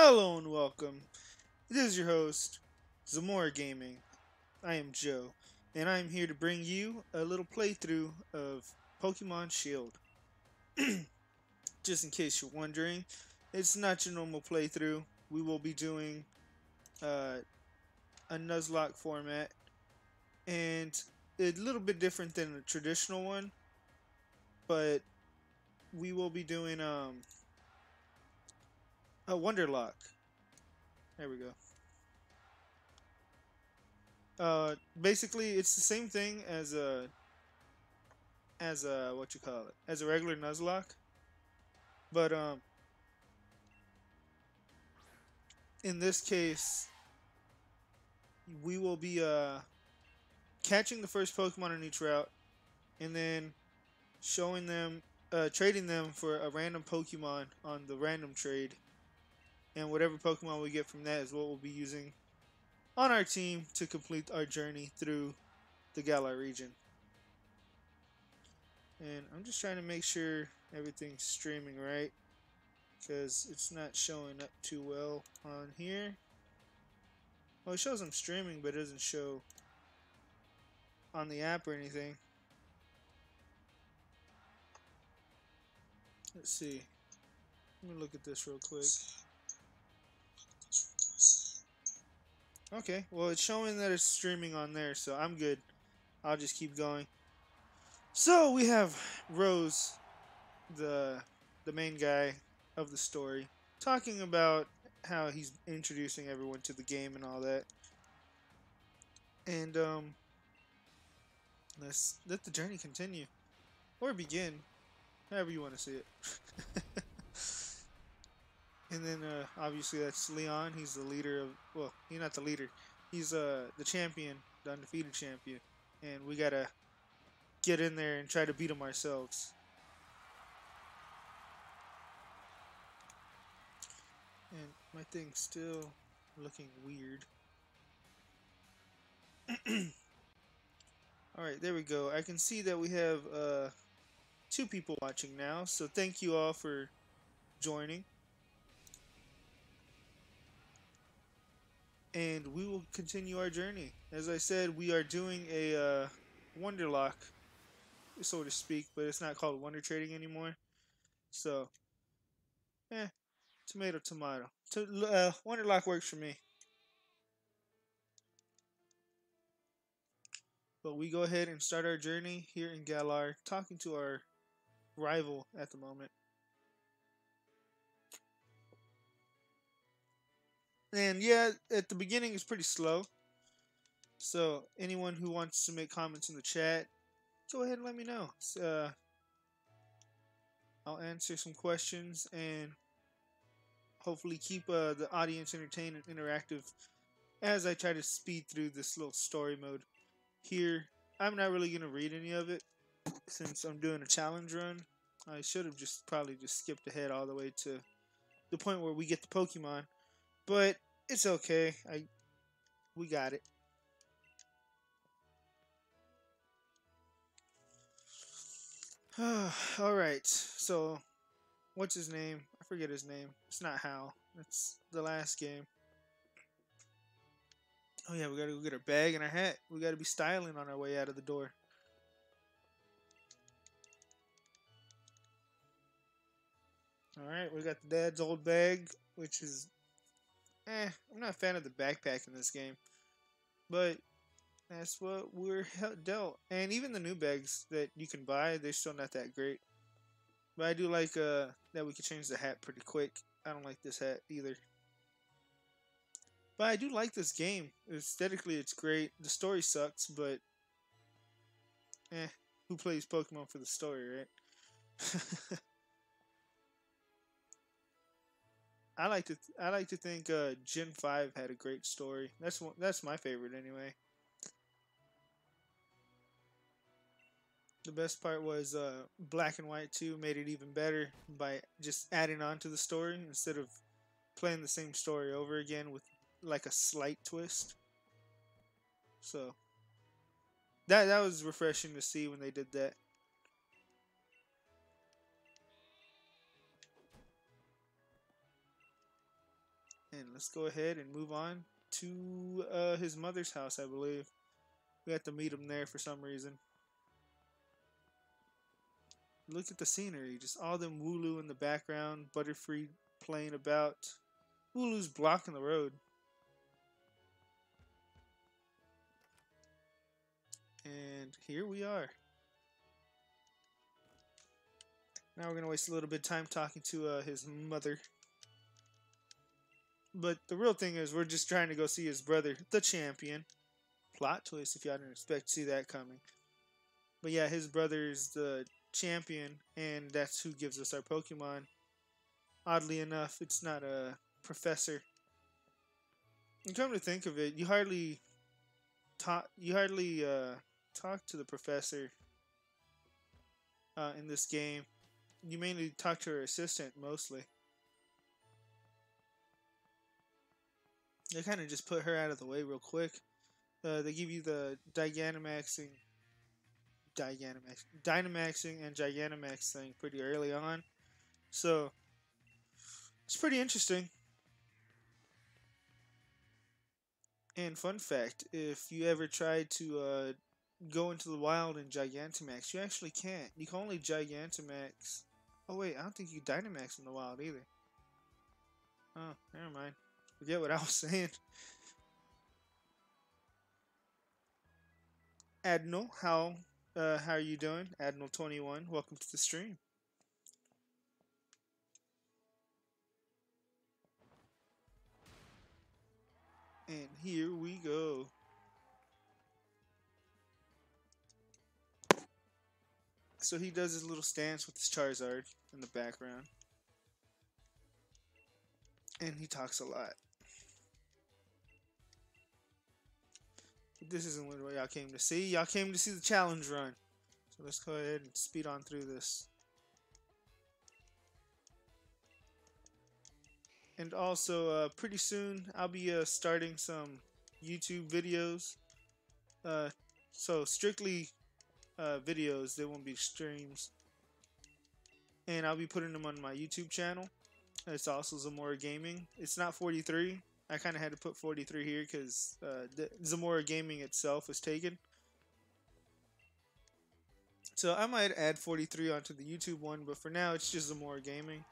Hello and welcome. This is your host, Zamora Gaming. I am Joe, and I am here to bring you a little playthrough of Pokemon Shield. Just in case you're wondering, it's not your normal playthrough. We will be doing uh, a Nuzlocke format, and a little bit different than a traditional one, but we will be doing um, a Wonderlock. There we go. Uh, basically, it's the same thing as a as a what you call it as a regular Nuzlocke, but um, in this case, we will be uh catching the first Pokemon on each route, and then showing them, uh, trading them for a random Pokemon on the random trade, and whatever Pokemon we get from that is what we'll be using on our team to complete our journey through the Galar region. And I'm just trying to make sure everything's streaming right because it's not showing up too well on here. Well, it shows I'm streaming, but it doesn't show on the app or anything. Let's see. Let me look at this real quick. Okay, well it's showing that it's streaming on there, so I'm good. I'll just keep going. So we have Rose, the the main guy of the story, talking about how he's introducing everyone to the game and all that. And um let's let the journey continue. Or begin. However you want to see it. And then uh, obviously that's Leon. He's the leader of well, he's not the leader. He's uh the champion, the undefeated champion, and we gotta get in there and try to beat him ourselves. And my thing's still looking weird. Alright, there we go. I can see that we have uh, two people watching now, so thank you all for joining. And we will continue our journey. As I said, we are doing a uh, Wonderlock, so to speak, but it's not called Wonder Trading anymore. So, eh, tomato, tomato. To, uh, Wonderlock works for me. But we go ahead and start our journey here in Galar, talking to our rival at the moment. And yeah, at the beginning it's pretty slow. So anyone who wants to make comments in the chat, go ahead and let me know. Uh, I'll answer some questions and hopefully keep uh, the audience entertained and interactive as I try to speed through this little story mode. Here, I'm not really going to read any of it since I'm doing a challenge run. I should have just probably just skipped ahead all the way to the point where we get the Pokemon. But it's okay. I we got it. All right. So, what's his name? I forget his name. It's not Hau. It's the last game. Oh yeah, we gotta go get our bag and our hat. We gotta be styling on our way out of the door. Alright, we got the dad's old bag, which is eh, I'm not a fan of the backpack in this game. But that's what we're dealt. And even the new bags that you can buy, they're still not that great. But I do like uh, that we can change the hat pretty quick. I don't like this hat either. But I do like this game. Aesthetically, it's great. The story sucks, but eh, who plays Pokemon for the story, right? I like to I like to think uh, Gen Five had a great story. That's one, that's my favorite anyway. The best part was uh, Black and White 2 made it even better by just adding on to the story instead of playing the same story over again with like a slight twist. So that that was refreshing to see when they did that. And let's go ahead and move on to uh, his mother's house, I believe. We have to meet him there for some reason. Look at the scenery, just all them Wooloo in the background, Butterfree playing about. Wooloo's blocking the road. And here we are. Now we're going to waste a little bit of time talking to uh, his mother. But the real thing is we're just trying to go see his brother, the champion. Plot twist if y'all didn't expect to see that coming. But yeah, his brother's the champion, and that's who gives us our Pokemon. Oddly enough, it's not a professor. And come to think of it, you hardly talk. You hardly uh, talk to the professor uh, in this game. You mainly talk to her assistant mostly. They kind of just put her out of the way real quick. Uh, they give you the Gigantamaxing, Gigantamax, Dynamaxing and Gigantamax thing pretty early on. So, it's pretty interesting. And fun fact, if you ever try to uh, go into the wild in Gigantamax, you actually can't. You can only Gigantamax. Oh wait, I don't think you Dynamax in the wild either. Oh, never mind. Forget what I was saying. Admiral, how uh, how are you doing? Admiral twenty one, welcome to the stream. And here we go. So he does his little stance with his Charizard in the background. And he talks a lot. This isn't what y'all came to see. Y'all came to see the challenge run. So let's go ahead and speed on through this. And also, uh, pretty soon, I'll be uh, starting some YouTube videos. Uh, so, strictly uh, videos, they won't be streams. And I'll be putting them on my YouTube channel. It's also Zamora Gaming. It's not 43. I kind of had to put 43 here because uh, Zamora Gaming itself was taken. So I might add 43 onto the YouTube one, but for now it's just Zamora Gaming.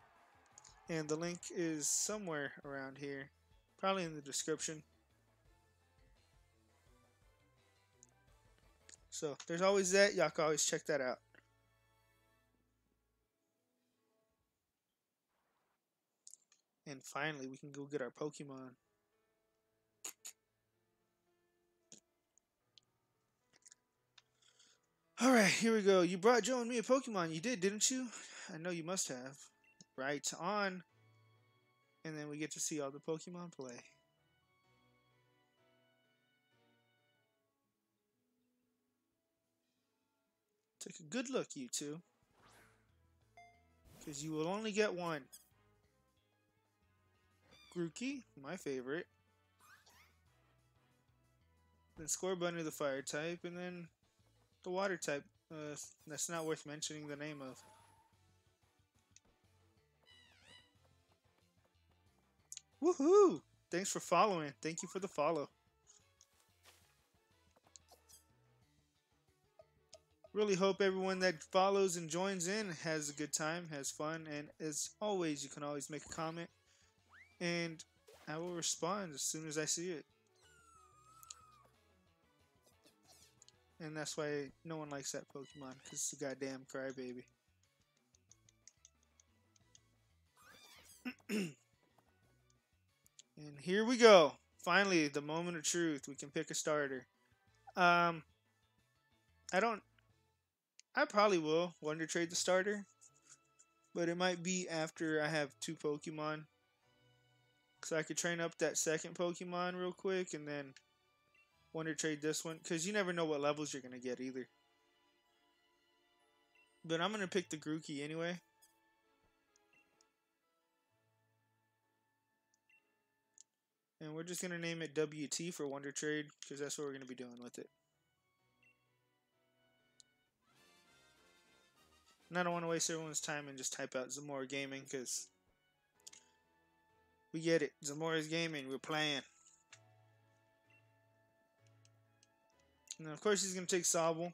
And the link is somewhere around here, probably in the description. So there's always that. Y'all can always check that out. And finally, we can go get our Pokemon. Alright, here we go. You brought Joe and me a Pokemon. You did, didn't you? I know you must have. Right on. And then we get to see all the Pokemon play. Take a good look, you two. Because you will only get one. Grookey, my favorite. Then Scorbunny, the fire type, and then the water type. Uh, that's not worth mentioning the name of. Woohoo! Thanks for following. Thank you for the follow. Really hope everyone that follows and joins in has a good time, has fun, and as always, you can always make a comment, and I will respond as soon as I see it. And that's why no one likes that Pokemon, because it's a goddamn crybaby. and here we go. Finally, the moment of truth. We can pick a starter. Um, I don't... I probably will wonder trade the starter. But it might be after I have two Pokemon. So I could train up that second Pokemon real quick and then Wonder trade this one because you never know what levels you're gonna get either. But I'm gonna pick the Grookey anyway. And we're just gonna name it WT for Wonder Trade because that's what we're gonna be doing with it. And I don't want to waste everyone's time and just type out Zamora Gaming because We get it. Zamora's Gaming. We're playing. Of course, he's going to take Sobble.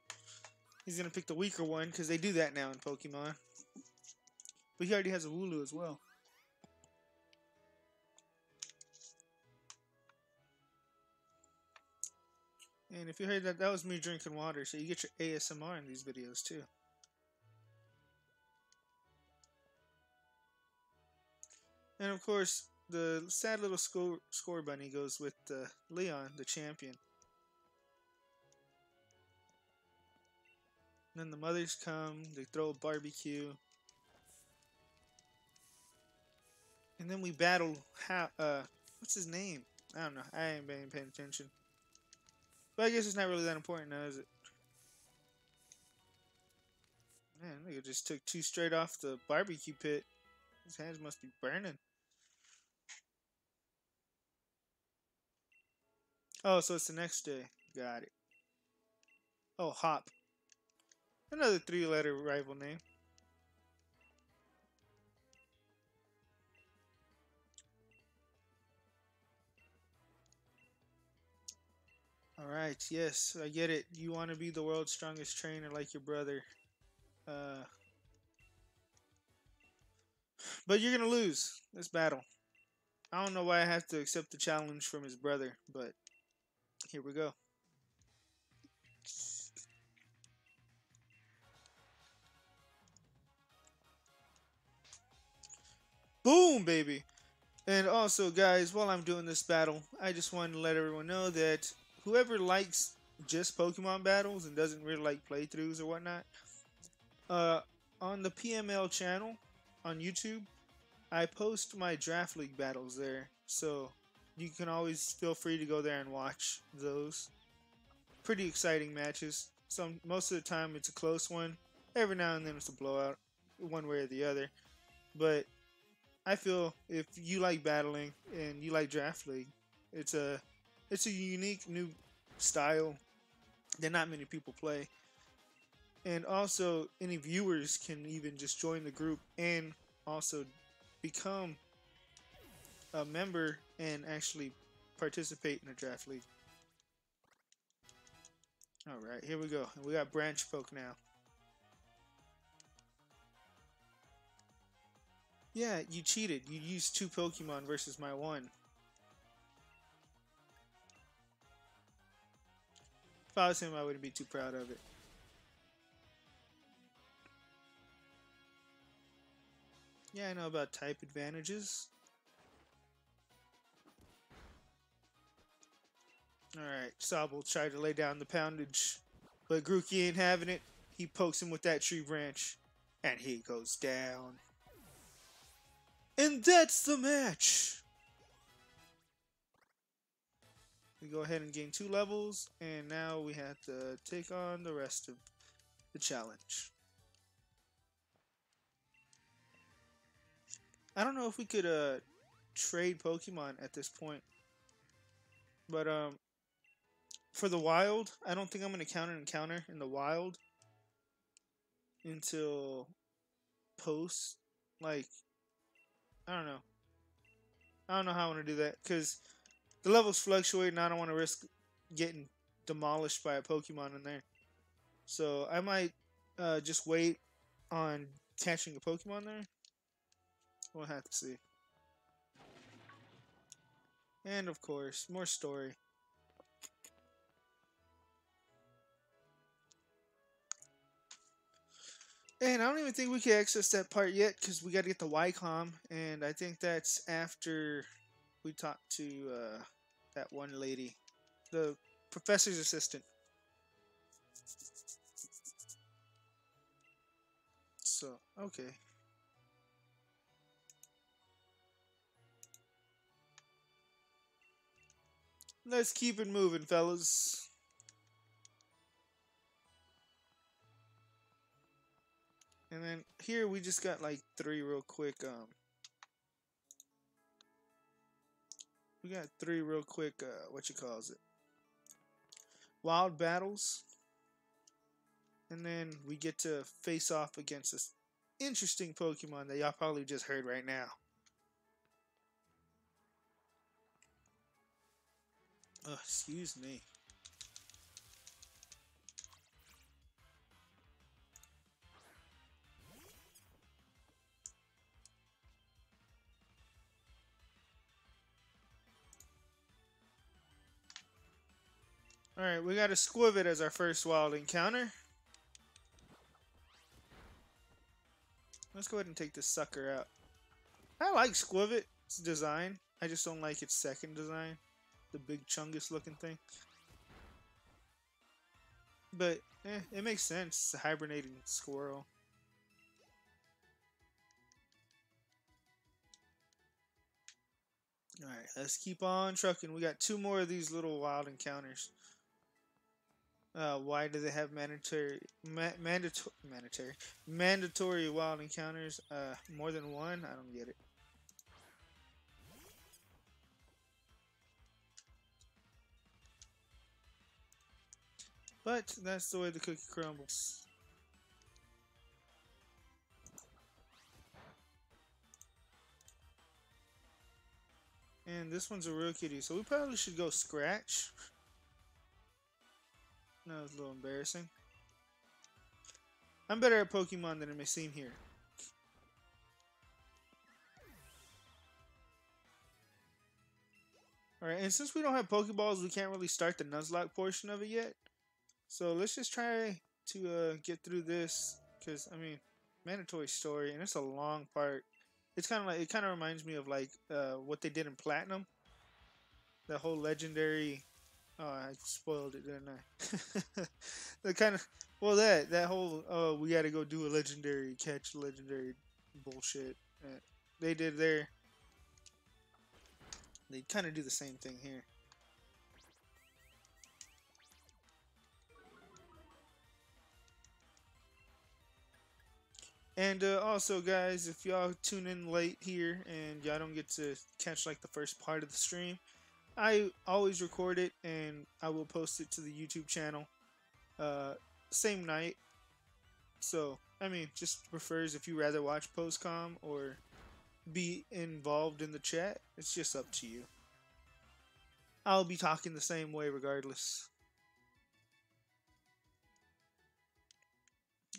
He's going to pick the weaker one because they do that now in Pokemon. But he already has a Wooloo as well. And if you heard that, that was me drinking water, so you get your ASMR in these videos too. And of course, the sad little score, Scorbunny goes with uh, Leon, the champion. Then the mothers come, they throw a barbecue. And then we battle, how, uh, what's his name? I don't know, I ain't been paying attention. But I guess it's not really that important now, is it? Man, it just took two straight off the barbecue pit. His hands must be burning. Oh, so it's the next day. Got it. Oh, Hop. Another three-letter rival name. Alright, yes, I get it. You want to be the world's strongest trainer like your brother. Uh, but you're going to lose this battle. I don't know why I have to accept the challenge from his brother, but here we go. Boom, baby! And also, guys, while I'm doing this battle, I just wanted to let everyone know that whoever likes just Pokemon battles and doesn't really like playthroughs or whatnot, uh, on the PML channel on YouTube, I post my Draft League battles there. So you can always feel free to go there and watch those. Pretty exciting matches. Some most of the time it's a close one. Every now and then it's a blowout, one way or the other. But I feel if you like battling and you like Draft League, it's a it's a unique new style that not many people play. And also, any viewers can even just join the group and also become a member and actually participate in a draft league. Alright, here we go. We got branch poke now. Yeah, you cheated. You used two Pokemon versus my one. If I was him, I wouldn't be too proud of it. Yeah, I know about type advantages. Alright, Sobble tried to lay down the poundage, but Grookey ain't having it. He pokes him with that tree branch, and he goes down. And that's the match! We go ahead and gain two levels, and now we have to take on the rest of the challenge. I don't know if we could uh, trade Pokemon at this point. But um, for the wild, I don't think I'm going to count an encounter in the wild until post. Like, I don't know. I don't know how I want to do that because the levels fluctuate and I don't want to risk getting demolished by a Pokemon in there. So I might uh, just wait on catching a Pokemon there. We'll have to see. And of course, more story. And I don't even think we can access that part yet because we got to get the Y-Comm, and I think that's after we talk to uh, that one lady, the professor's assistant. So, okay. Let's keep it moving, fellas. And then here we just got like three real quick. Um, we got three real quick. Uh, what you calls it? Wild battles. And then we get to face off against this interesting Pokemon that y'all probably just heard right now. Oh, excuse me. Alright, we got a Skwovet as our first wild encounter. Let's go ahead and take this sucker out. I like Skwovet's design. I just don't like its second design. The big chungus looking thing. But, eh, it makes sense. It's a hibernating squirrel. Alright, let's keep on trucking. We got two more of these little wild encounters. Uh, why do they have mandatory, ma mandatory, mandatory, mandatory wild encounters? Uh, more than one? I don't get it. But that's the way the cookie crumbles. And this one's a real kitty, so we probably should go scratch. That was a little embarrassing. I'm better at Pokemon than it may seem here. Alright, and since we don't have Pokeballs, we can't really start the Nuzlocke portion of it yet. So let's just try to uh, get through this, because, I mean, mandatory story, and it's a long part. It's kind of like, it kind of reminds me of, like, uh, what they did in Platinum. The whole legendary Oh, I spoiled it, didn't I? the kind of well that that whole oh we got to go do a legendary catch legendary bullshit. Uh, they did there. They kind of do the same thing here. And uh, also, guys, if y'all tune in late here and y'all don't get to catch like the first part of the stream, I always record it and I will post it to the YouTube channel uh, same night. So, I mean, just prefers if you rather watch postcom or be involved in the chat. It's just up to you. I'll be talking the same way regardless.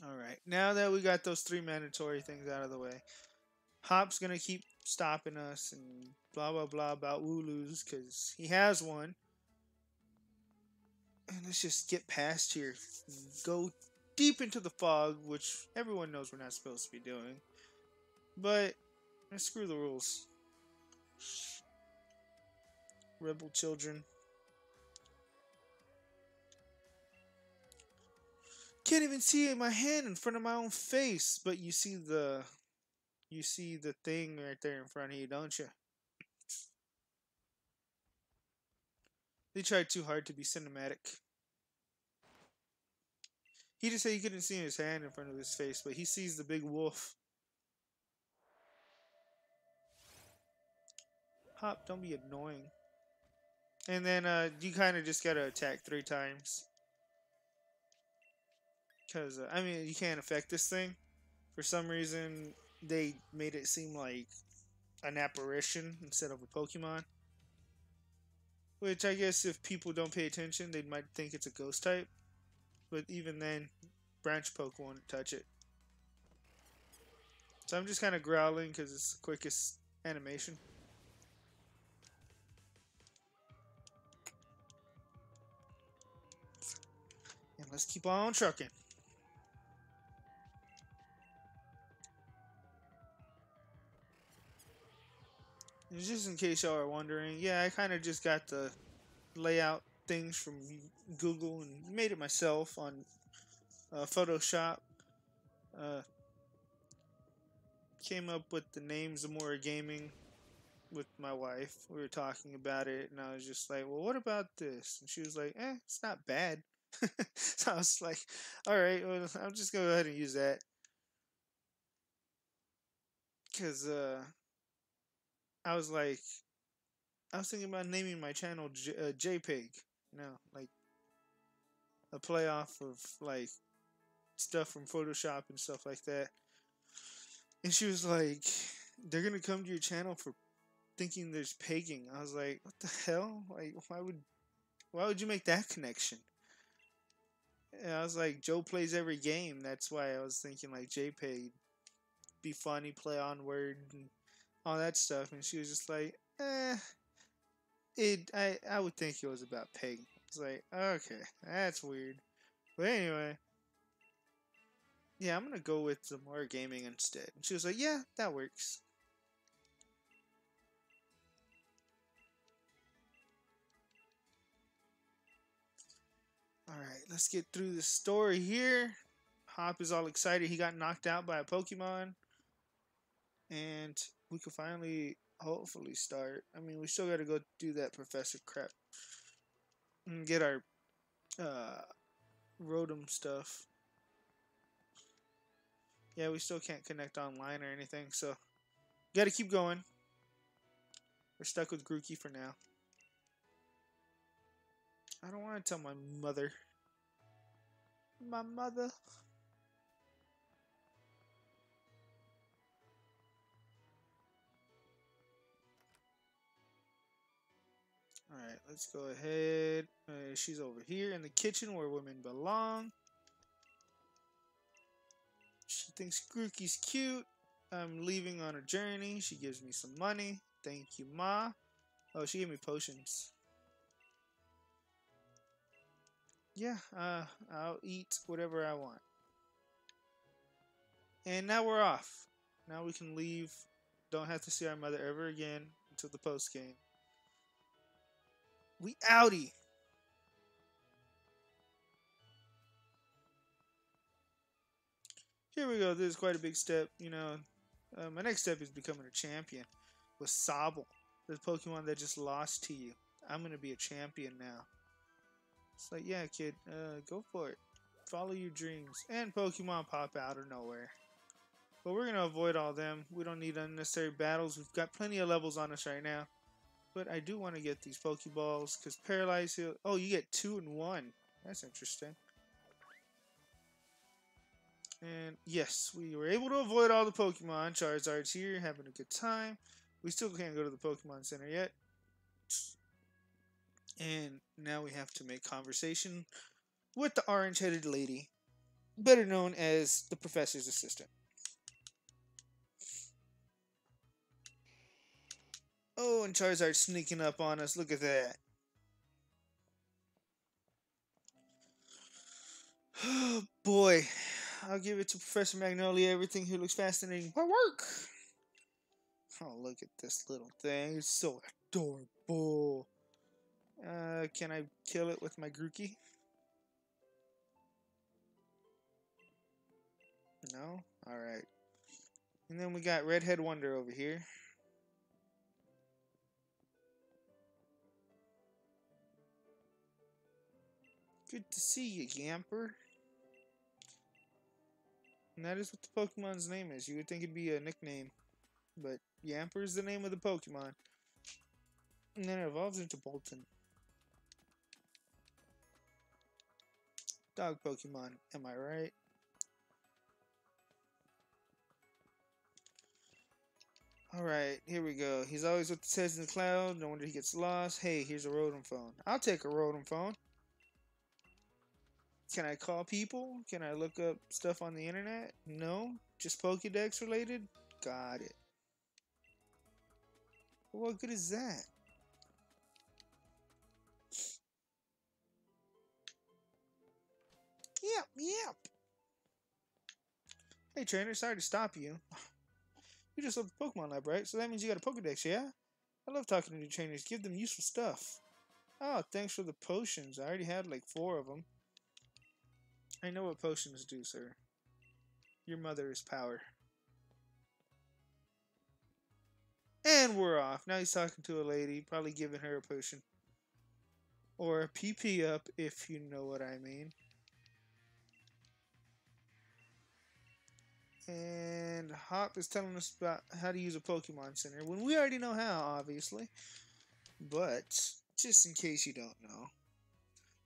Alright, now that we got those three mandatory things out of the way, Hop's gonna keep stopping us and blah blah blah about Wooloos because he has one. And let's just get past here. Go deep into the fog, which everyone knows we're not supposed to be doing. But eh, screw the rules. Rebel children. Can't even see my hand in front of my own face, but you see the you see the thing right there in front of you, don't you? They tried too hard to be cinematic. He just said he couldn't see his hand in front of his face, but he sees the big wolf. Hop, don't be annoying. And then uh, you kind of just gotta attack three times. Because, uh, I mean, you can't affect this thing. For some reason, they made it seem like an apparition instead of a Pokemon. Which I guess if people don't pay attention, they might think it's a ghost type. But even then, branch poke won't touch it. So I'm just kind of growling because it's the quickest animation. And let's keep on trucking. Just in case y'all are wondering, yeah, I kind of just got the layout things from Google and made it myself on uh, Photoshop. Uh, came up with the names of more gaming with my wife. We were talking about it, and I was just like, "Well, what about this?" And she was like, "Eh, it's not bad." so I was like, "All right, well, I'm just gonna go ahead and use that." Because uh, I was like, I was thinking about naming my channel J- uh, JPEG. You know, like a playoff of like stuff from Photoshop and stuff like that. And she was like, "They're gonna come to your channel for thinking there's pegging." I was like, "What the hell? Like, why would why would you make that connection? And I was like, Joe plays every game. That's why I was thinking like JPEG, be funny, play on word, and all that stuff. And she was just like, eh. It. I. I would think it was about Peg. It's like, okay, that's weird. But anyway, yeah, I'm gonna go with Zamora Gaming instead. And she was like, yeah, that works. Alright, let's get through the story here. Hop is all excited. He got knocked out by a Pokemon. And we can finally, hopefully, start. I mean, we still got to go do that Professor crap. And get our uh, Rotom stuff. Yeah, we still can't connect online or anything, so got to keep going. We're stuck with Grookey for now. I don't want to tell my mother. My mother. Let's go ahead. Uh, she's over here in the kitchen where women belong. She thinks Grookey's cute. I'm leaving on a journey. She gives me some money. Thank you, Ma. Oh, she gave me potions. Yeah, uh, I'll eat whatever I want. And now we're off. Now we can leave. Don't have to see our mother ever again until the post game. We outie. Here we go. This is quite a big step. You know, uh, my next step is becoming a champion with Sobble, the Pokemon that just lost to you. I'm going to be a champion now. It's like, yeah, kid, uh, go for it. Follow your dreams. And Pokemon pop out of nowhere. But we're going to avoid all them. We don't need unnecessary battles. We've got plenty of levels on us right now. But I do want to get these Pokeballs because Paralyze Heal. Oh, you get two and one. That's interesting. And yes, we were able to avoid all the Pokemon. Charizard's here, having a good time. We still can't go to the Pokemon Center yet. And now we have to make conversation with the orange headed lady, better known as the professor's assistant. Oh, and Charizard sneaking up on us. Look at that. Oh, boy. I'll give it to Professor Magnolia. Everything here looks fascinating. My work! Oh, look at this little thing. It's so adorable. Uh, can I kill it with my Grookey? No? Alright. And then we got Redhead Wonder over here. Good to see you, Yamper. And that is what the Pokemon's name is. You would think it'd be a nickname. But Yamper is the name of the Pokemon. And then it evolves into Boltund. Dog Pokemon, am I right? Alright, here we go. He's always with the heads in the cloud. No wonder he gets lost. Hey, here's a Rotom phone. I'll take a Rotom phone. Can I call people? Can I look up stuff on the internet? No? Just Pokedex related? Got it. what good is that? Yep, yep. Hey, trainer, sorry to stop you. You just left the Pokemon Lab, right? So that means you got a Pokedex, yeah? I love talking to new trainers. Give them useful stuff. Oh, thanks for the potions. I already had like four of them. I know what potions do, sir. Your mother is power. And we're off. Now he's talking to a lady, probably giving her a potion. Or a PP up, if you know what I mean. and Hop is telling us about how to use a Pokemon Center when we already know how, obviously. But just in case you don't know,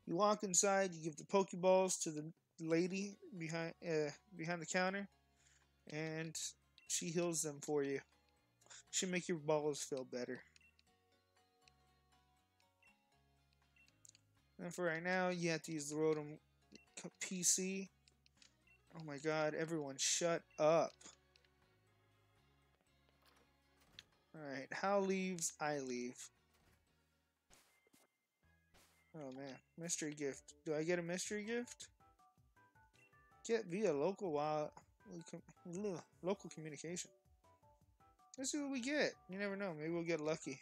you walk inside, you give the Pokeballs to the lady behind uh, behind the counter, and she heals them for you. She'll make your balls feel better. And for right now, you have to use the Rotom PC. Oh my god, everyone shut up. Alright, Hal leaves, I leave. Oh man, mystery gift. Do I get a mystery gift? Get via local wild local communication. Let's see what we get. You never know. Maybe we'll get lucky.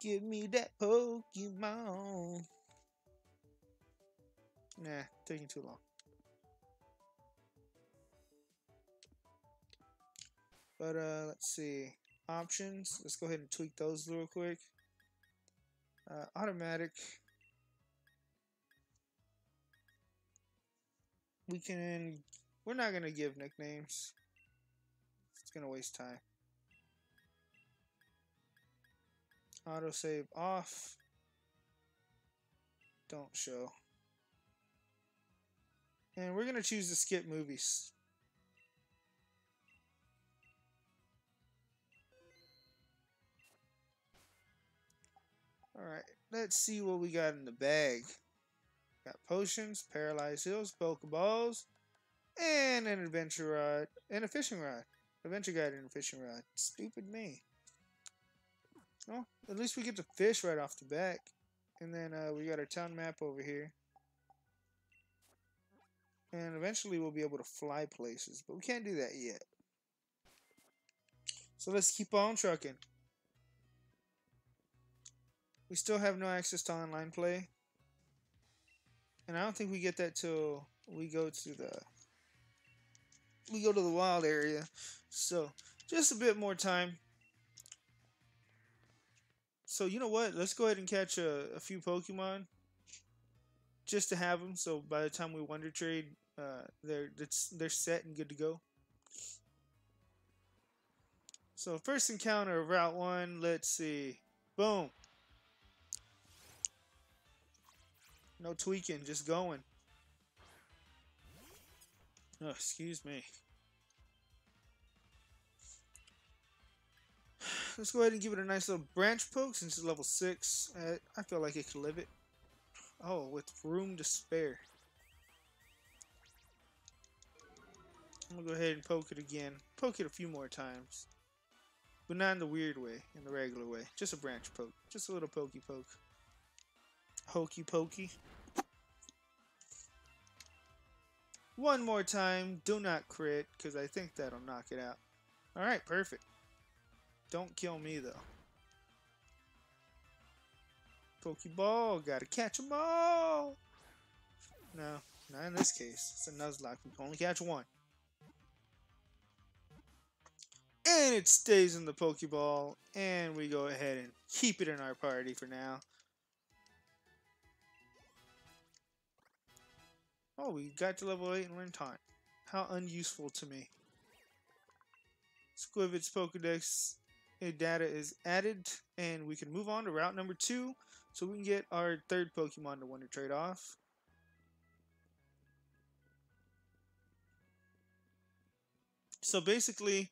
Give me that Pokemon. Nah, taking too long. But uh, let's see. Options. Let's go ahead and tweak those real quick. Uh, automatic. We can. We're not gonna give nicknames. It's gonna waste time. Autosave off. Don't show. And we're gonna choose to skip movies. Alright, let's see what we got in the bag. Got potions, Paralyze Heals, pokeballs, and an adventure rod, and a fishing rod. Adventure guide and a fishing rod. Stupid me. Well, at least we get to fish right off the back. And then uh, we got our town map over here. And eventually we'll be able to fly places, but we can't do that yet. So let's keep on trucking. We still have no access to online play. And I don't think we get that till we go to the we go to the wild area. So just a bit more time. So you know what? Let's go ahead and catch a, a few Pokemon just to have them. So by the time we Wonder Trade, uh, they're they're set and good to go. So first encounter of Route One. Let's see. Boom. No tweaking, just going. Oh, excuse me. Let's go ahead and give it a nice little branch poke since it's level 6. Uh, I feel like it could live it. Oh, with room to spare. I'm gonna go ahead and poke it again. Poke it a few more times. But not in the weird way, in the regular way. Just a branch poke. Just a little pokey poke hokey pokey. One more time. Do not crit, because I think that'll knock it out. Alright, perfect. Don't kill me, though. Pokeball. Gotta catch them all. No, not in this case. It's a Nuzlocke. We can only catch one. And it stays in the Pokeball. And we go ahead and keep it in our party for now. Oh, we got to level 8 and learned taunt. How unuseful to me. Skwovet's Pokedex data is added, and we can move on to route number 2, so we can get our third Pokemon to Wonder Trade off. So basically,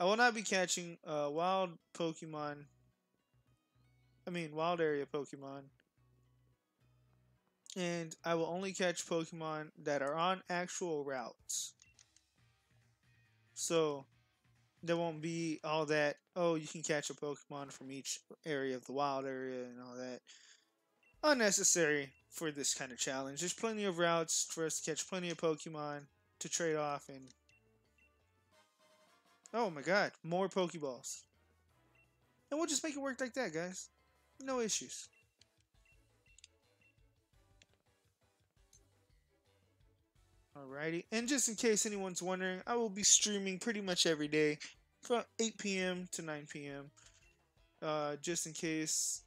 I will not be catching uh, wild Pokemon, I mean wild area Pokemon and I will only catch Pokemon that are on actual routes. So there won't be all that, oh, you can catch a Pokemon from each area of the wild area and all that. Unnecessary for this kind of challenge. There's plenty of routes for us to catch plenty of Pokemon to trade off and Oh my god, more Pokeballs. And we'll just make it work like that, guys. No issues. Alrighty, and just in case anyone's wondering, I will be streaming pretty much every day from 8 p.m. to 9 p.m. Uh, just in case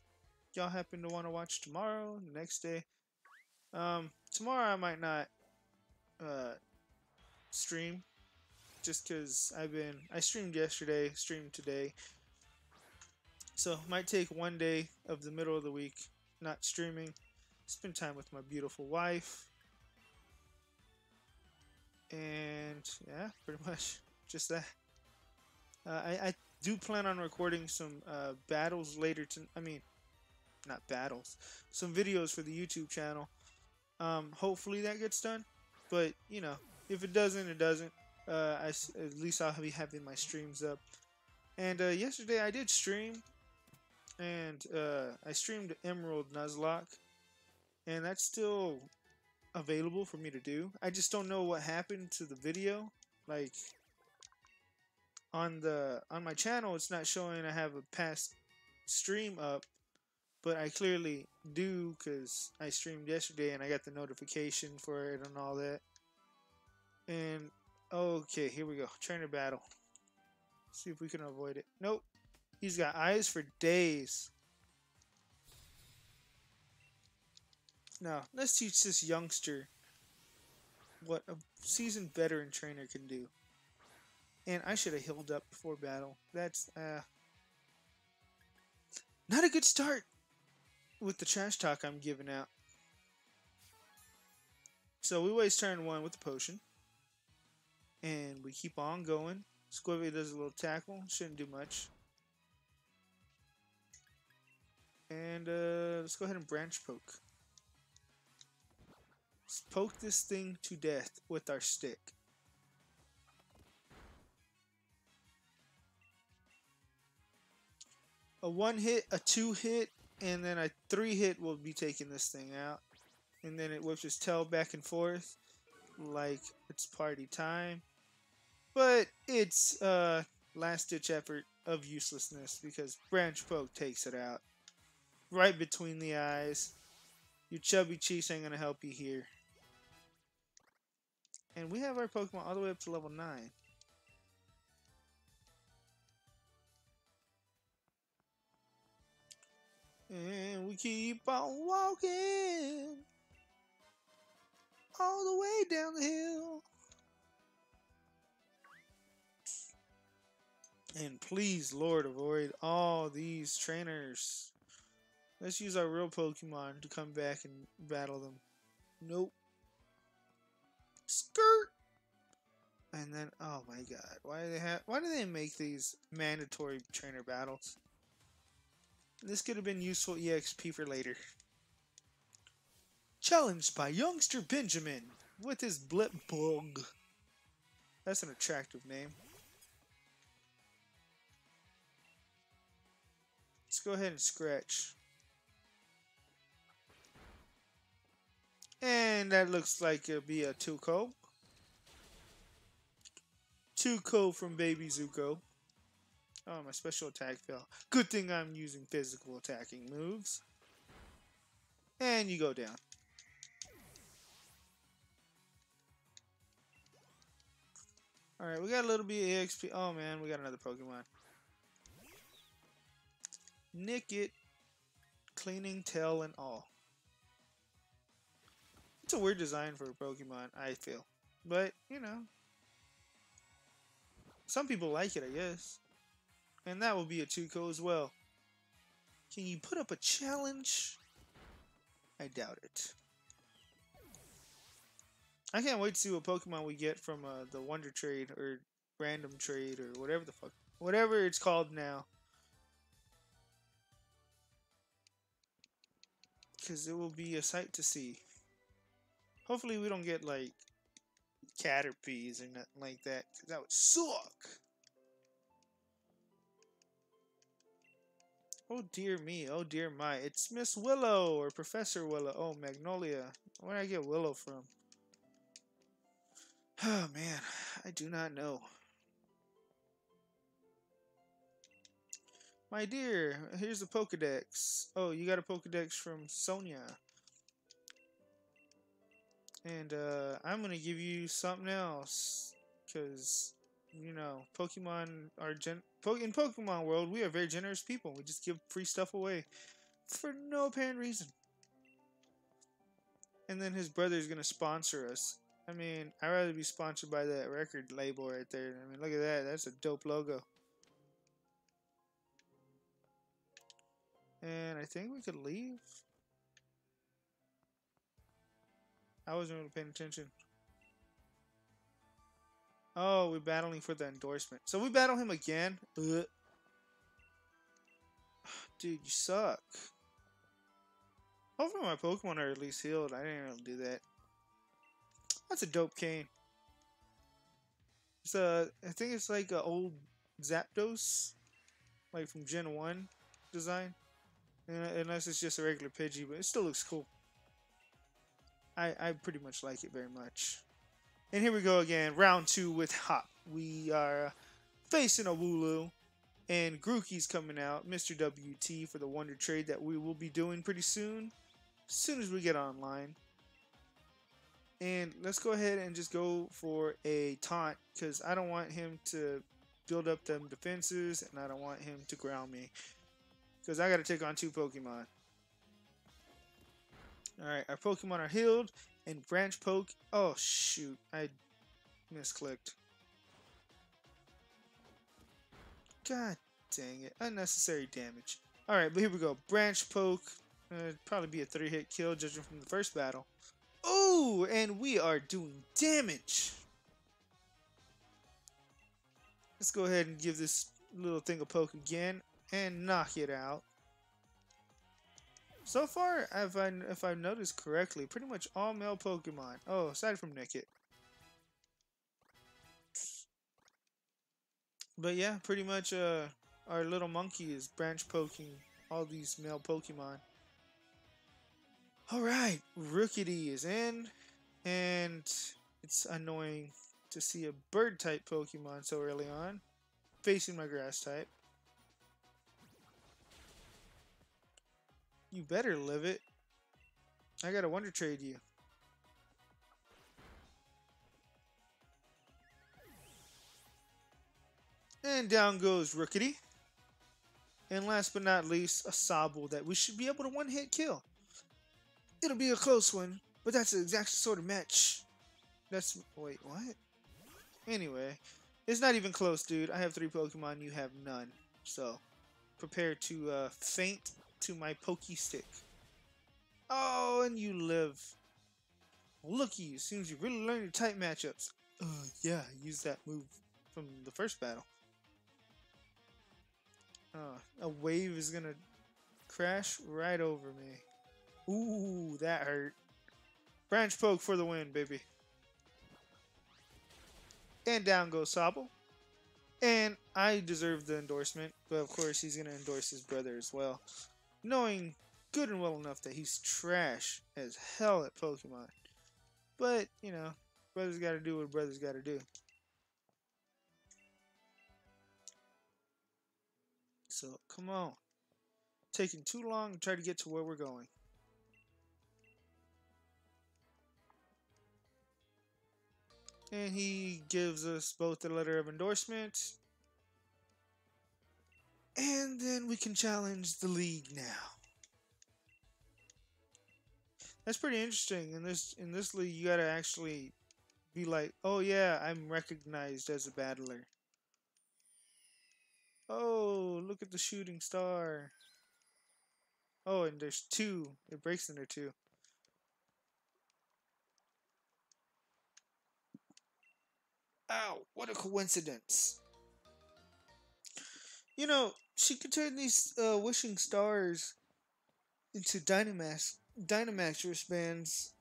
y'all happen to want to watch tomorrow, the next day. Um, tomorrow I might not uh, stream just because I've been I streamed yesterday, streamed today, so might take one day of the middle of the week not streaming. Spend time with my beautiful wife and yeah, pretty much just that. Uh, I, I do plan on recording some uh, battles later. To I mean, not battles, some videos for the YouTube channel. Um, hopefully that gets done. But you know, if it doesn't, it doesn't. Uh, I, at least I'll be having my streams up. And uh, yesterday I did stream, and uh, I streamed Emerald Nuzlocke, and that's still available for me to do. I just don't know what happened to the video. Like on the on my channel, it's not showing I have a past stream up, but I clearly do because I streamed yesterday and I got the notification for it and all that. And okay, here we go. Trainer battle. See if we can avoid it. Nope. He's got eyes for days. Now, let's teach this youngster what a seasoned veteran trainer can do. And I should have healed up before battle. That's, uh... Not a good start with the trash talk I'm giving out. So we waste turn one with the potion. And we keep on going. Squivy does a little tackle. Shouldn't do much. And uh, let's go ahead and branch poke. Poke this thing to death with our stick. A one hit, a two hit, and then a three hit will be taking this thing out. And then it whips its tail back and forth like it's party time. But it's uh last ditch effort of uselessness because branch poke takes it out. Right between the eyes. Your chubby cheeks ain't gonna help you here. And we have our Pokemon all the way up to level 9. And we keep on walking all the way down the hill. And please, Lord, avoid all these trainers. Let's use our real Pokemon to come back and battle them. Nope. Skirt! And then, oh my god, why do they have? Why do they make these mandatory trainer battles? This could have been useful EXP for later. Challenged by youngster Benjamin with his blip bug. That's an attractive name. Let's go ahead and scratch. And that looks like it'll be a Tuco. Tuco from Baby Zuko. Oh, my special attack fell. Good thing I'm using physical attacking moves. And you go down. Alright, we got a little bit of EXP. Oh man, we got another Pokemon. Nickit. Cleaning tail and all. It's a weird design for a Pokemon, I feel. But, you know. Some people like it, I guess. And that will be a Tuco as well. Can you put up a challenge? I doubt it. I can't wait to see what Pokemon we get from uh, the Wonder Trade or Random Trade or whatever the fuck. Whatever it's called now. Because it will be a sight to see. Hopefully we don't get like Caterpies or nothing like that. Because that would suck. Oh dear me, oh dear my. It's Miss Willow or Professor Willow. Oh, Magnolia. Where did I get Willow from? Oh man, I do not know. My dear, here's the Pokedex. Oh, you got a Pokedex from Sonia. And uh, I'm going to give you something else. Because you know, Pokemon are gen in Pokemon world, we are very generous people. We just give free stuff away for no apparent reason. And then his brother is gonna sponsor us. I mean, I'd rather be sponsored by that record label right there. I mean, look at that. That's a dope logo. And I think we could leave. I wasn't really paying attention. Oh, we're battling for the endorsement. So we battle him again. Ugh. Dude, you suck. Hopefully my Pokemon are at least healed. I didn't really do that. That's a dope cane. It's a, I think it's like an old Zapdos, like from Gen 1 design. Uh, unless it's just a regular Pidgey, but it still looks cool. I, I pretty much like it very much. And here we go again, round two with Hop. We are facing a Wooloo, and Grookey's coming out, Mr. WT, for the Wonder Trade that we will be doing pretty soon, as soon as we get online. And let's go ahead and just go for a taunt, because I don't want him to build up them defenses, and I don't want him to ground me. Because I got to take on two Pokemon. Alright, our Pokemon are healed, and Branch Poke... Oh, shoot. I misclicked. God dang it. Unnecessary damage. Alright, but here we go. Branch Poke. Uh, probably be a three-hit kill, judging from the first battle. Oh, and we are doing damage. Let's go ahead and give this little thing a poke again and knock it out. So far, if I if I noticed correctly, pretty much all male Pokemon. Oh, aside from Nickit. But yeah, pretty much uh, our little monkey is branch poking all these male Pokemon. Alright, Rookidee is in, and it's annoying to see a bird type Pokemon so early on, facing my grass type. You better live it. I gotta wonder trade you. And down goes Rookidee. And last but not least, a Sobble that we should be able to one-hit kill. It'll be a close one, but that's the exact sort of match. That's... Wait, what? Anyway, it's not even close, dude. I have three Pokemon, you have none. So, prepare to uh, faint to my pokey stick. Oh, and you live. Looky, seems you really learned your type matchups. Uh, yeah, use that move from the first battle. Uh, a wave is gonna crash right over me. Ooh, that hurt. Branch poke for the win, baby. And down goes Sobble. And I deserve the endorsement, but of course he's to endorse his brother as well knowing good and well enough that he's trash as hell at Pokemon. But, you know, brothers gotta do what brothers gotta do. So, come on. Taking too long to try to get to where we're going. And he gives us both a letter of endorsement and then we can challenge the league now. That's pretty interesting. In this in this league, you gotta actually be like, oh yeah, I'm recognized as a battler. Oh, look at the shooting star. Oh, and there's two. It breaks into two. Ow, what a coincidence. You know, she could turn these uh, wishing stars into Dynamax Dynamax wristbands.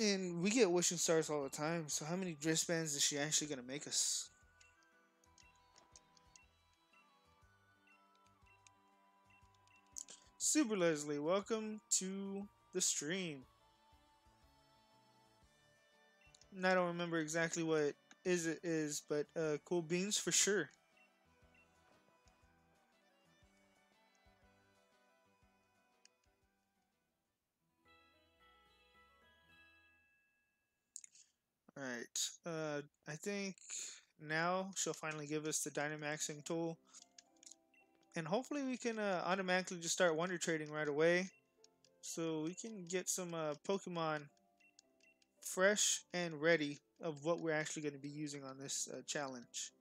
And we get wishing stars all the time, so how many wristbands is she actually gonna make us? Super Leslie, welcome to the stream. And I don't remember exactly what is it is, but uh, cool beans for sure. Alright, uh, I think now she'll finally give us the Dynamaxing tool. And hopefully we can uh, automatically just start Wonder Trading right away. So we can get some uh, Pokemon fresh and ready of what we're actually going to be using on this uh, challenge.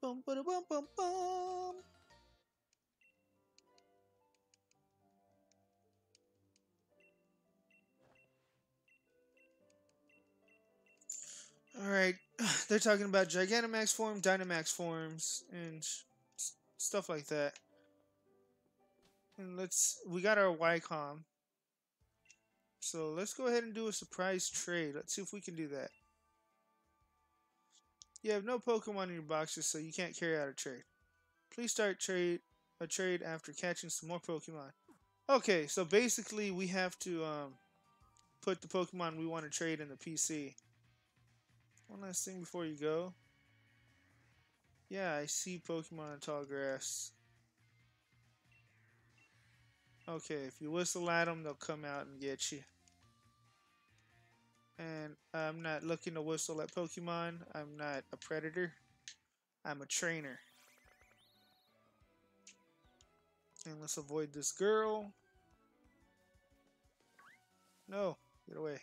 Ba, bum, bum, bum. Alright, they're talking about Gigantamax form, Dynamax forms, and stuff like that. And let's, we got our Y-Comm. So let's go ahead and do a surprise trade. Let's see if we can do that. You have no Pokemon in your boxes, so you can't carry out a trade. Please start trade a trade after catching some more Pokemon. Okay, so basically we have to um, put the Pokemon we want to trade in the PC. One last thing before you go. Yeah, I see Pokemon in tall grass. Okay, if you whistle at them, they'll come out and get you. And I'm not looking to whistle at Pokemon. I'm not a predator. I'm a trainer. And let's avoid this girl. No, get away.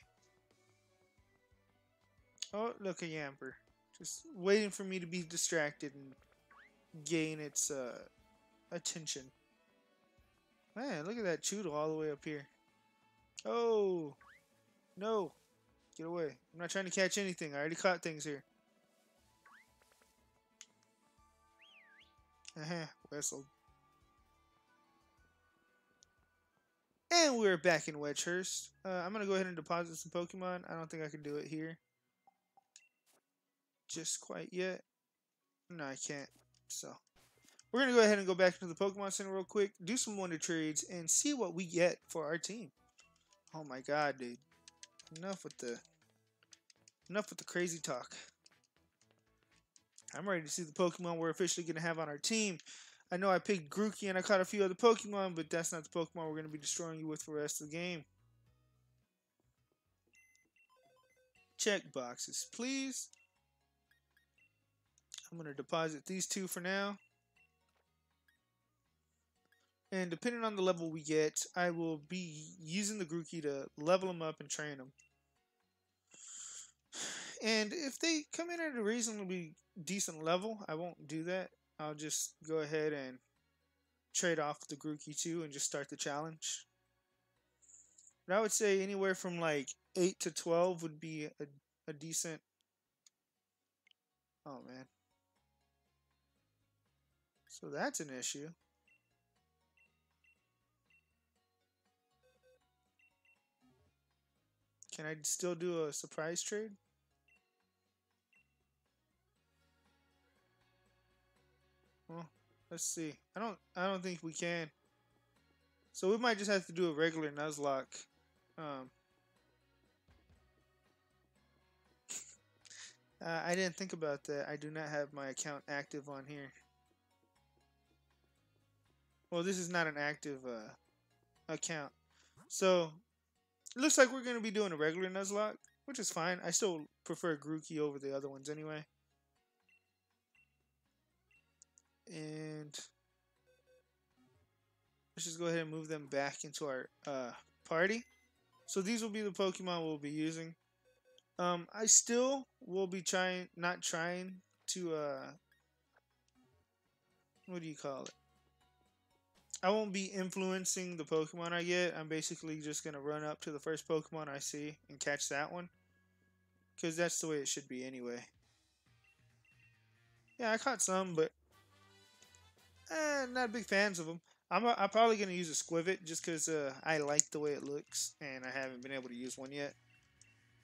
Oh, look, a Yamper. Just waiting for me to be distracted and gain its uh, attention. Man, look at that Chewtle all the way up here. Oh, no. Get away. I'm not trying to catch anything. I already caught things here. Uh-huh, whistled. And we're back in Wedgehurst. Uh, I'm going to go ahead and deposit some Pokemon. I don't think I can do it here. Just quite yet. No, I can't. So, we're going to go ahead and go back into the Pokemon Center real quick, do some Wonder Trades, and see what we get for our team. Oh my god, dude. Enough with the... Enough with the crazy talk. I'm ready to see the Pokemon we're officially going to have on our team. I know I picked Grookey and I caught a few other Pokemon, but that's not the Pokemon we're going to be destroying you with for the rest of the game. Check boxes, please. I'm going to deposit these two for now. And depending on the level we get, I will be using the Grookey to level them up and train them. And if they come in at a reasonably decent level, I won't do that. I'll just go ahead and trade off the Grookey too and just start the challenge. But I would say anywhere from like 8 to 12 would be a, a decent... Oh man. So that's an issue. Can I still do a surprise trade? Well, let's see. I don't I don't think we can. So we might just have to do a regular Nuzlocke. Um, uh, I didn't think about that. I do not have my account active on here. Well, this is not an active uh, account. So, it looks like we're going to be doing a regular Nuzlocke, which is fine. I still prefer Grookey over the other ones anyway. And let's just go ahead and move them back into our uh, party. So these will be the Pokemon we'll be using. Um, I still will be trying, not trying to, uh, what do you call it? I won't be influencing the Pokemon I get. I'm basically just going to run up to the first Pokemon I see and catch that one. Because that's the way it should be anyway. Yeah, I caught some, but eh, not big fans of them. I'm, I'm probably going to use a Skwovet just because uh, I like the way it looks and I haven't been able to use one yet.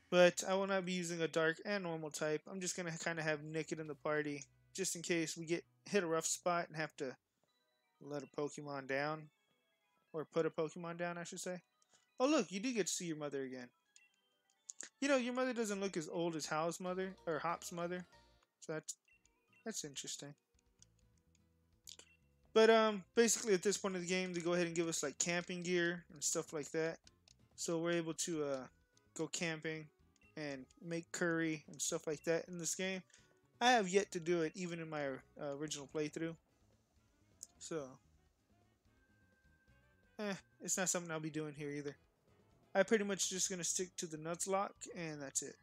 But I will not be using a dark and normal type. I'm just going to kind of have Nickit in the party just in case we get hit a rough spot and have to let a Pokemon down. Or put a Pokemon down, I should say. Oh, look, you do get to see your mother again. You know, your mother doesn't look as old as Hau's mother, or Hop's mother. So that's, that's interesting. But um, basically at this point of the game, they go ahead and give us like camping gear and stuff like that. So we're able to uh, go camping and make curry and stuff like that in this game. I have yet to do it even in my uh, original playthrough. So, eh, it's not something I'll be doing here either. I pretty much just gonna stick to the Nuzlocke and that's it.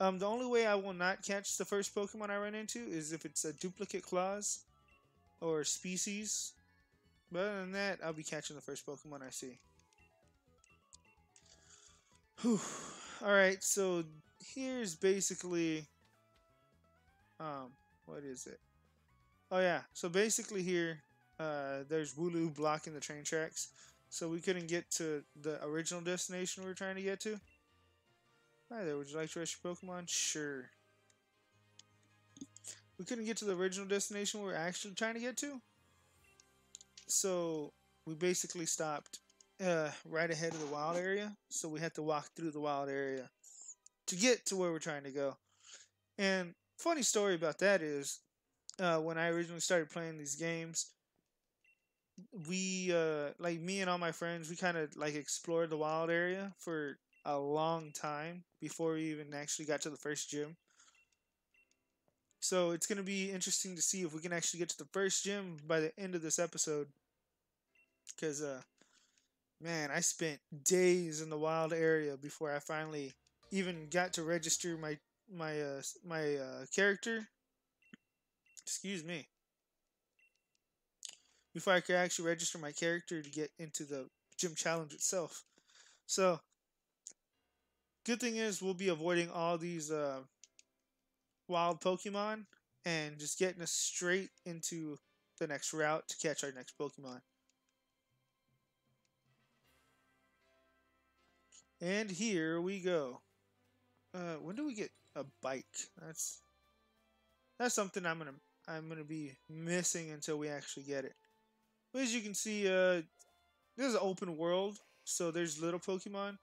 Um, the only way I will not catch the first Pokemon I run into is if it's a duplicate clause or species. But other than that, I'll be catching the first Pokemon I see. Whew. Alright, so here's basically, um, what is it? Oh yeah, so basically here, uh, there's Wooloo blocking the train tracks, so we couldn't get to the original destination we were trying to get to. Hi there, would you like to rescue Pokemon? Sure. We couldn't get to the original destination we were actually trying to get to, so we basically stopped uh, right ahead of the wild area, so we had to walk through the wild area to get to where we're trying to go. And funny story about that is, uh, when I originally started playing these games, we uh, like me and all my friends, we kind of like explored the wild area for a long time before we even actually got to the first gym. So it's gonna be interesting to see if we can actually get to the first gym by the end of this episode. Cause uh, man, I spent days in the wild area before I finally even got to register my my uh, my uh, character. Excuse me. Before I could actually register my character to get into the gym challenge itself. So, good thing is we'll be avoiding all these uh, wild Pokemon and just getting us straight into the next route to catch our next Pokemon. And here we go. Uh, when do we get a bike? That's that's something I'm gonna I'm gonna be missing until we actually get it. But as you can see, uh, this is an open world, so there's little Pokemon,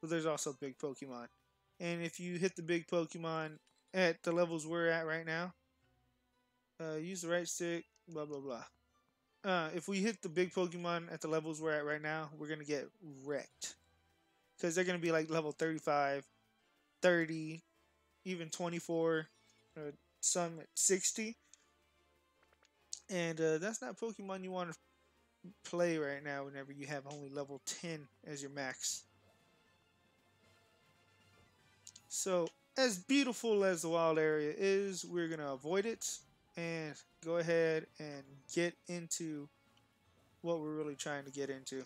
but there's also big Pokemon. And if you hit the big Pokemon at the levels we're at right now, uh, use the right stick, blah blah blah. Uh, if we hit the big Pokemon at the levels we're at right now, we're gonna get wrecked because they're gonna be like level 35, 30, even 24, uh, some at 60. And uh, that's not Pokemon you want to play right now whenever you have only level 10 as your max. So, as beautiful as the wild area is, we're going to avoid it and go ahead and get into what we're really trying to get into.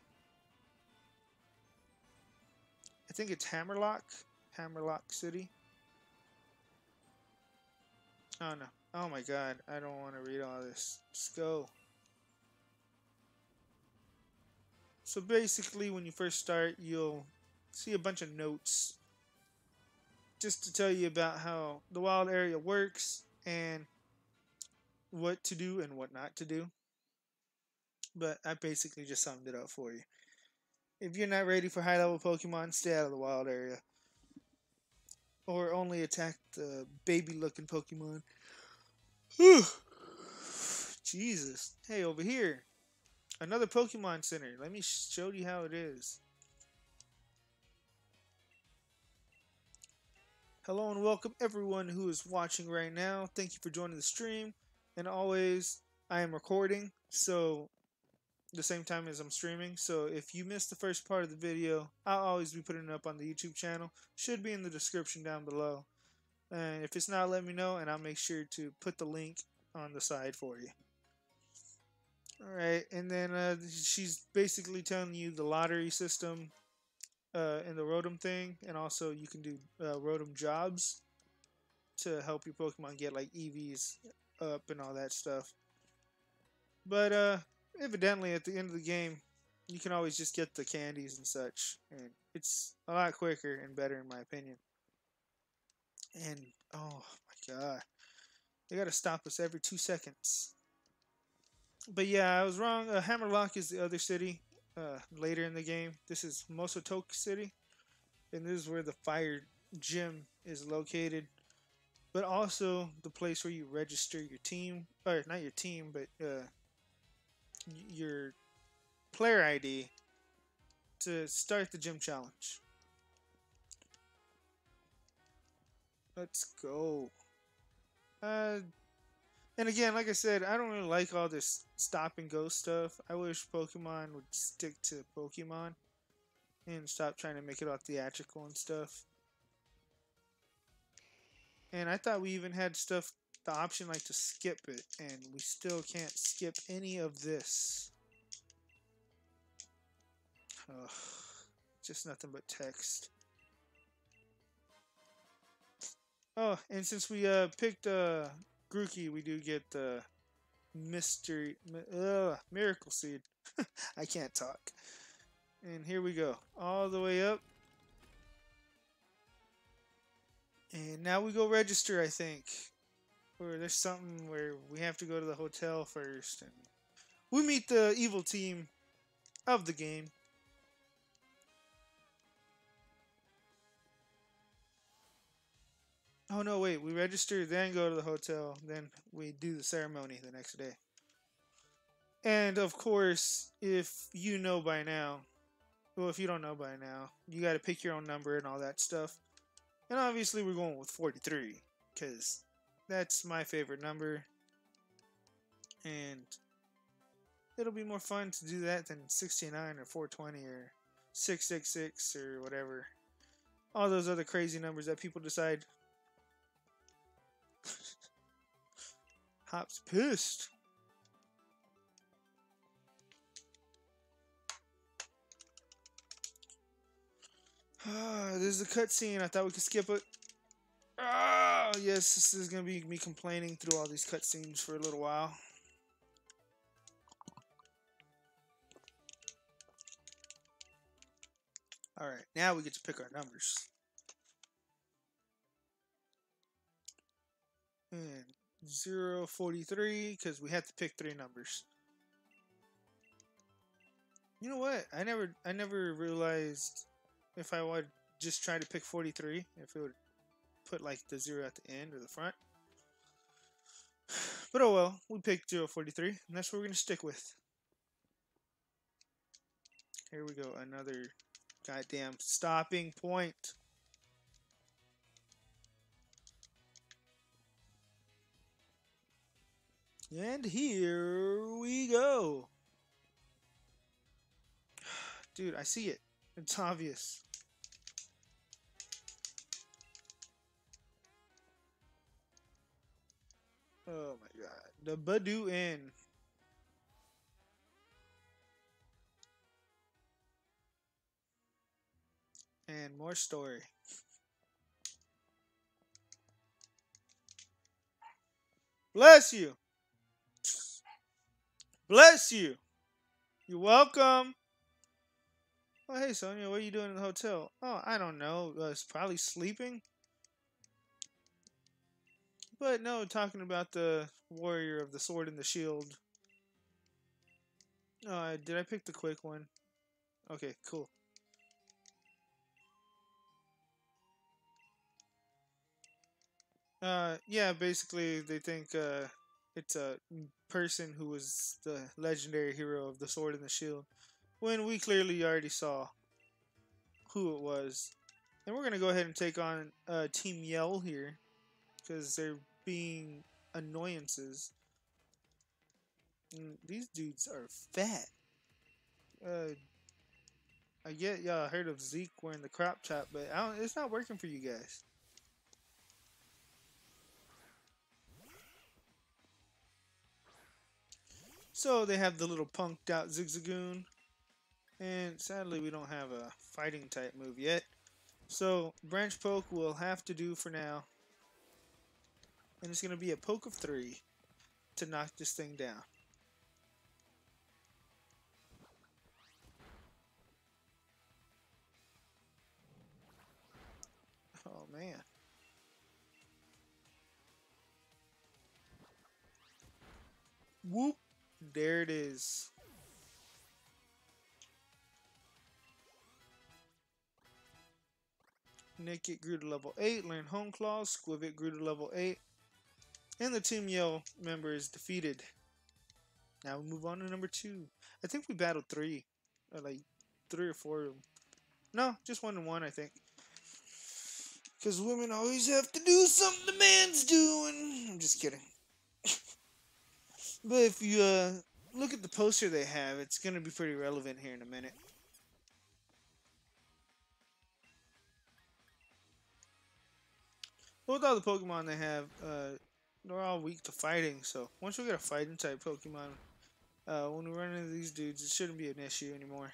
I think it's Hammerlocke. Hammerlocke City. Oh no. Oh my god. I don't want to read all this. Just go. So basically, when you first start, you'll see a bunch of notes just to tell you about how the wild area works and what to do and what not to do. But I basically just summed it up for you. If you're not ready for high level Pokemon, stay out of the wild area. Or only attack the baby looking Pokemon. Jesus. Hey, over here. Another Pokemon Center. Let me show you how it is. Hello and welcome everyone who is watching right now. Thank you for joining the stream. And always, I am recording, so the same time as I'm streaming. So if you missed the first part of the video, I'll always be putting it up on the YouTube channel. Should be in the description down below. And if it's not, let me know, and I'll make sure to put the link on the side for you. Alright, and then uh, she's basically telling you the lottery system uh, in the Rotom thing, and also you can do uh, Rotom jobs to help your Pokemon get like EVs up and all that stuff. But uh, evidently at the end of the game, you can always just get the candies and such, and it's a lot quicker and better in my opinion. And oh my god, they gotta stop us every two seconds. But yeah, I was wrong. Uh, Hammerlocke is the other city uh, later in the game. This is Motostoke City, and this is where the fire gym is located. But also the place where you register your team, or not your team, but uh, your player ID to start the gym challenge. Let's go. Uh, and again, like I said, I don't really like all this stop and go stuff. I wish Pokemon would stick to Pokemon and stop trying to make it all theatrical and stuff. And I thought we even had stuff the option like to skip it, and we still can't skip any of this. Ugh, just nothing but text. Oh, and since we uh picked uh Grookey, we do get the mystery uh, miracle seed. I can't talk. And here we go, all the way up. And now we go register, I think. Or there's something where we have to go to the hotel first. And we meet the evil team of the game. Oh no, wait, we register, then go to the hotel, then we do the ceremony the next day. And of course, if you know by now, well, if you don't know by now, you got to pick your own number and all that stuff. And obviously, we're going with 43 because that's my favorite number. And it'll be more fun to do that than 69 or 420 or 666 or whatever. All those other crazy numbers that people decide. Hop's pissed. Ah, this is a cutscene. I thought we could skip it. Ah, yes, this is gonna be me complaining through all these cutscenes for a little while. Alright, now we get to pick our numbers. And 0, 43, because we had to pick three numbers. You know what? I never I never realized if I would just try to pick 43, if it would put like the 0 at the end or the front. But oh well, we picked 043, and that's what we're going to stick with. Here we go, another goddamn stopping point. And here we go. Dude, I see it. It's obvious. Oh my god. The Budew Inn. And more story. Bless you. Bless you. You're welcome. Oh, hey, Sonia, what are you doing in the hotel? Oh, I don't know. Uh, it's probably sleeping. But no, talking about the warrior of the sword and the shield. Uh, did I pick the quick one? Okay, cool. Uh, yeah, basically they think uh, it's a person who was the legendary hero of the sword and the shield, when we clearly already saw who it was. And we're gonna go ahead and take on uh, Team Yell here, because they're being annoyances. And these dudes are fat. Uh, I get y'all heard of Zeke wearing the crop top, but it's not working for you guys. So they have the little punked out Zigzagoon. And sadly we don't have a fighting type move yet. So branch poke will have to do for now. And it's going to be a poke of three to knock this thing down. Oh man. Whoop. There it is. It grew to level 8, learn Hone Claw, Skwovet grew to level 8, and the Team Yell member is defeated. Now we move on to number 2. I think we battled 3, or like 3 or 4 of them. No, just 1 and 1 I think. Because women always have to do something the man's doing. I'm just kidding. But if you uh, look at the poster they have, it's going to be pretty relevant here in a minute. with all the Pokemon they have, uh, they're all weak to fighting. So once we get a fighting type Pokemon, uh, when we run into these dudes, it shouldn't be an issue anymore.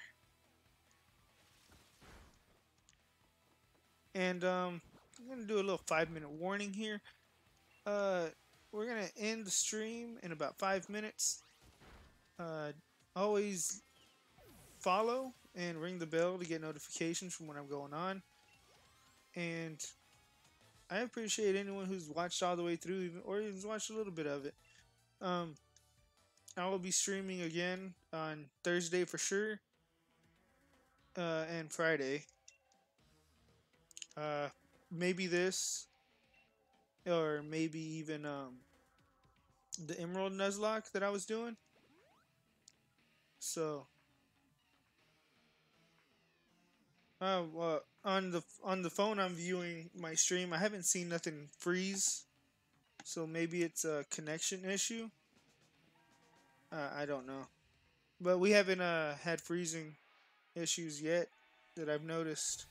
And um, I'm gonna do a little five minute warning here. Uh, we're gonna end the stream in about five minutes. Uh, always follow and ring the bell to get notifications from when I'm going on. And I appreciate anyone who's watched all the way through, or even watched a little bit of it. Um, I will be streaming again on Thursday for sure, uh, and Friday. Uh, maybe this, or maybe even um, the Emerald Nuzlocke that I was doing. So, uh, well, on the on the phone, I'm viewing my stream. I haven't seen nothing freeze, so maybe it's a connection issue. Uh, I don't know, but we haven't uh, had freezing issues yet that I've noticed.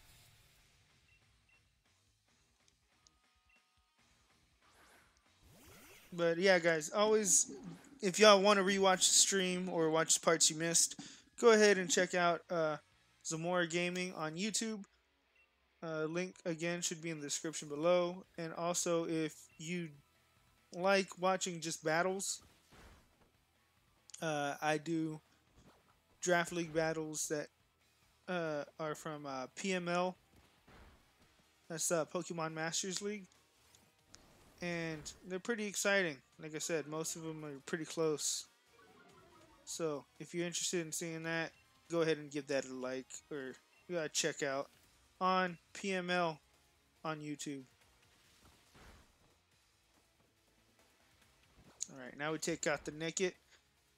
But yeah, guys, always if y'all want to rewatch the stream or watch parts you missed, go ahead and check out uh, Zamora Gaming on YouTube. Uh, link again should be in the description below. And also, if you like watching just battles, uh, I do draft league battles that uh, are from uh, PML. That's uh, Pokemon Masters League and they're pretty exciting. Like I said, most of them are pretty close. So if you're interested in seeing that, go ahead and give that a like or you gotta check out on PML on YouTube. Alright, now we take out the Nickit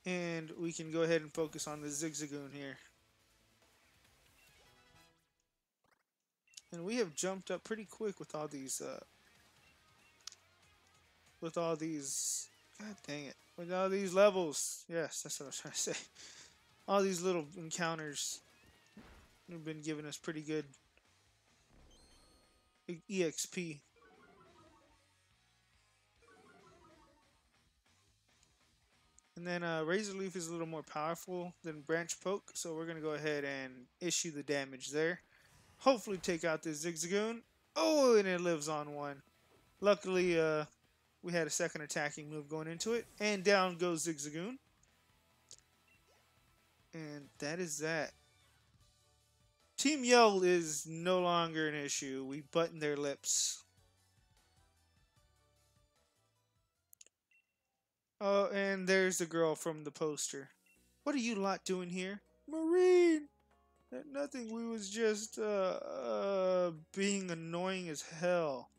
and we can go ahead and focus on the Zigzagoon here. And we have jumped up pretty quick with all these uh, with all these. God dang it. With all these levels. Yes, that's what I was trying to say. All these little encounters have been giving us pretty good EXP. And then uh, Razor Leaf is a little more powerful than Branch Poke, so we're going to go ahead and issue the damage there. Hopefully take out this Zigzagoon. Oh, and it lives on one. Luckily, uh, we had a second attacking move going into it. And down goes Zigzagoon. And that is that. Team Yell is no longer an issue. We button their lips. Oh, and there's the girl from the poster. What are you lot doing here? Marnie! Nothing, we was just, uh, uh, being annoying as hell.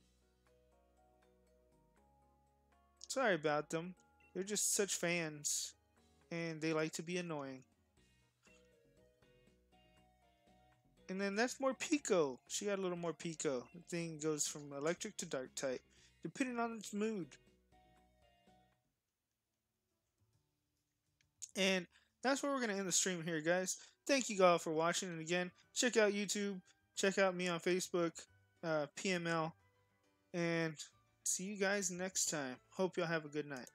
Sorry about them. They're just such fans. And they like to be annoying. And then that's Morpeko. She got a little Morpeko. The thing goes from electric to dark type, depending on its mood. And that's where we're going to end the stream here, guys. Thank you all for watching. And again, check out YouTube. Check out me on Facebook, uh, PML. And See you guys next time. Hope y'all have a good night.